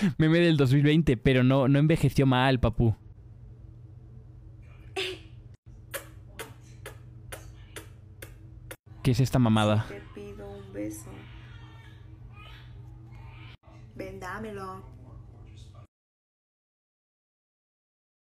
Meme del 2020, pero no, no envejeció mal, papu. ¿Qué es esta mamada? Te pido un beso. Ven, dámelo.